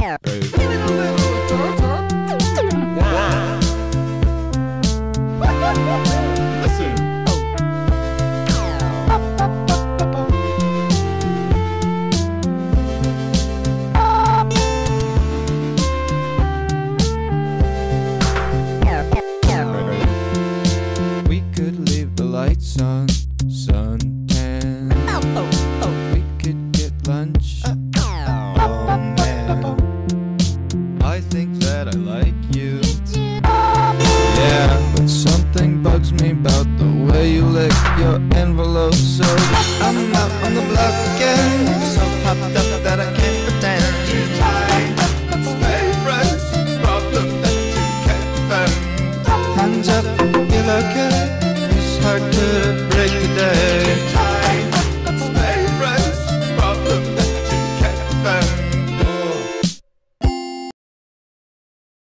hair. We could leave the lights on, suntan. Oh, oh, oh. We could get lunch. I think that I like you. Yeah, but something bugs me about the way you lick your envelope. So I'm out on the block again. So popped up that I can't pretend. Too tight. Stay fresh. Problem that you can't find. Hands up, give a kiss. It's hard to break the day.